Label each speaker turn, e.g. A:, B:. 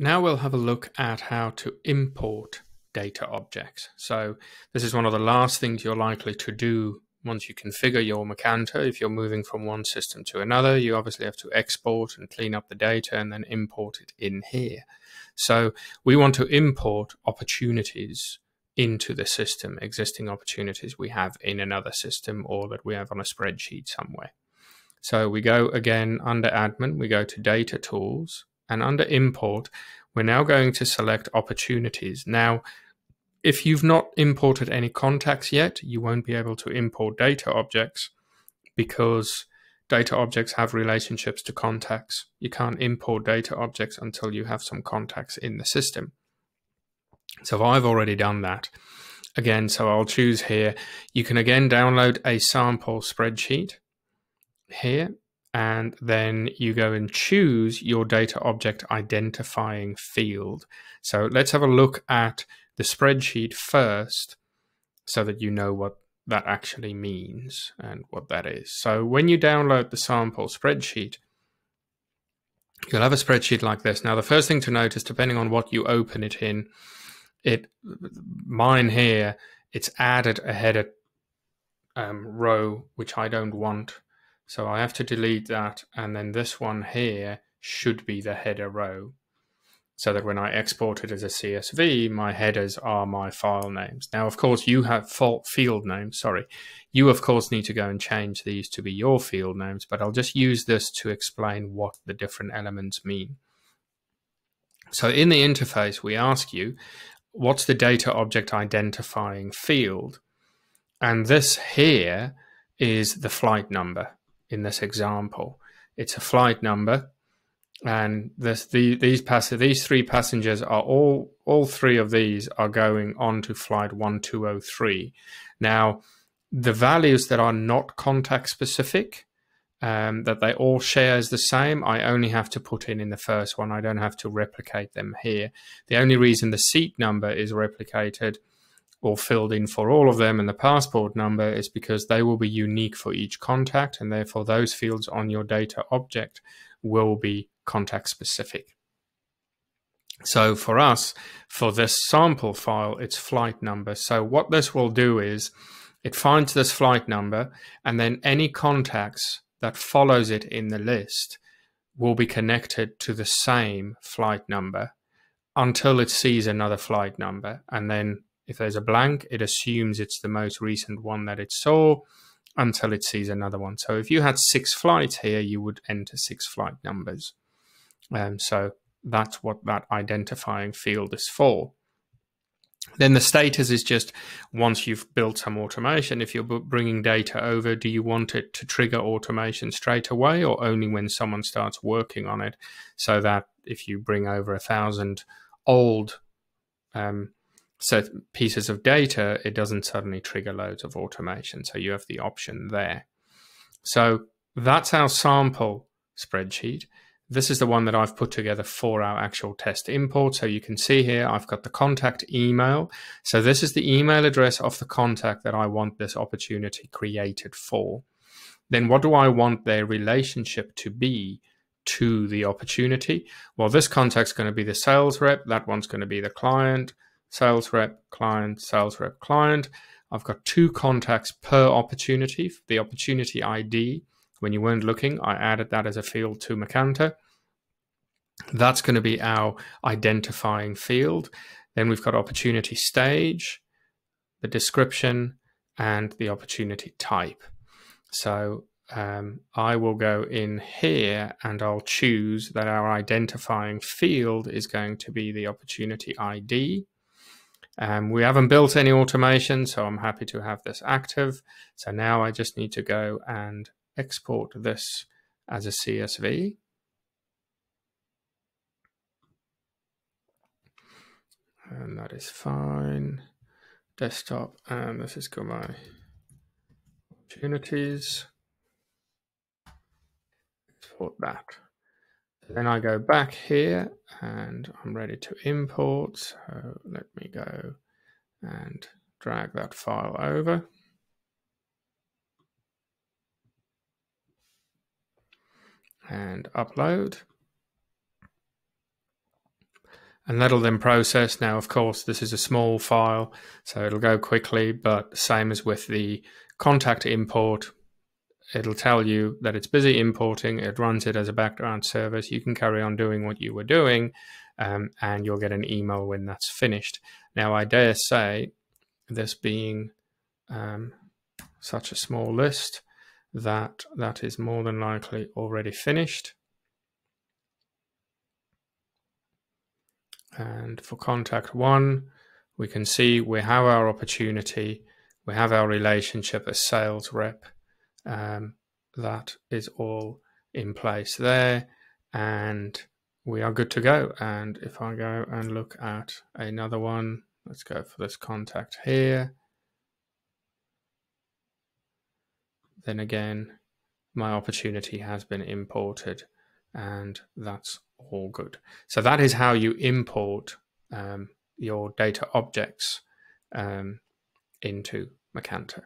A: now we'll have a look at how to import data objects. So this is one of the last things you're likely to do once you configure your Macanta. If you're moving from one system to another, you obviously have to export and clean up the data and then import it in here. So we want to import opportunities into the system, existing opportunities we have in another system or that we have on a spreadsheet somewhere. So we go again under admin, we go to data tools and under import, we're now going to select opportunities. Now, if you've not imported any contacts yet, you won't be able to import data objects because data objects have relationships to contacts. You can't import data objects until you have some contacts in the system. So I've already done that. Again, so I'll choose here. You can again download a sample spreadsheet here, and then you go and choose your data object identifying field. So let's have a look at the spreadsheet first so that you know what that actually means and what that is. So when you download the sample spreadsheet, you'll have a spreadsheet like this. Now, the first thing to note is depending on what you open it in, it mine here, it's added a header um, row, which I don't want. So I have to delete that. And then this one here should be the header row so that when I export it as a CSV, my headers are my file names. Now, of course, you have field names, sorry. You, of course, need to go and change these to be your field names, but I'll just use this to explain what the different elements mean. So in the interface, we ask you, what's the data object identifying field? And this here is the flight number in this example. It's a flight number and this the these pass these three passengers are all all three of these are going on to flight 1203 now the values that are not contact specific um, that they all share is the same i only have to put in in the first one. I don't have to replicate them here. The only reason the seat number is replicated or filled in for all of them and the passport number is because they will be unique for each contact and therefore those fields on your data object will be contact specific. So for us, for this sample file, it's flight number. So what this will do is it finds this flight number and then any contacts that follows it in the list will be connected to the same flight number until it sees another flight number. And then if there's a blank, it assumes it's the most recent one that it saw until it sees another one. So if you had six flights here, you would enter six flight numbers. Um, so that's what that identifying field is for. Then the status is just once you've built some automation, if you're bringing data over, do you want it to trigger automation straight away or only when someone starts working on it? So that if you bring over a thousand old um, set pieces of data, it doesn't suddenly trigger loads of automation. So you have the option there. So that's our sample spreadsheet. This is the one that I've put together for our actual test import. So you can see here, I've got the contact email. So this is the email address of the contact that I want this opportunity created for. Then what do I want their relationship to be to the opportunity? Well, this contact's going to be the sales rep. That one's going to be the client, sales rep, client, sales rep, client. I've got two contacts per opportunity. The opportunity ID when you weren't looking, I added that as a field to Macanta. That's going to be our identifying field. Then we've got opportunity stage, the description, and the opportunity type. So um, I will go in here and I'll choose that our identifying field is going to be the opportunity ID. Um, we haven't built any automation, so I'm happy to have this active. So now I just need to go and export this as a CSV. And that is fine. Desktop, and this is my opportunities. Export that. Then I go back here and I'm ready to import. So let go and drag that file over. and upload. and that'll then process. Now, of course, this is a small file, so it'll go quickly, but same as with the contact import, it'll tell you that it's busy importing. It runs it as a background service. You can carry on doing what you were doing, um, and you'll get an email when that's finished. Now, I dare say, this being um, such a small list, that that is more than likely already finished. And for contact one, we can see we have our opportunity, we have our relationship as sales rep. Um, that is all in place there, and we are good to go. And if I go and look at another one, let's go for this contact here. Then again, my opportunity has been imported and that's all good. So that is how you import um, your data objects um, into Macanta.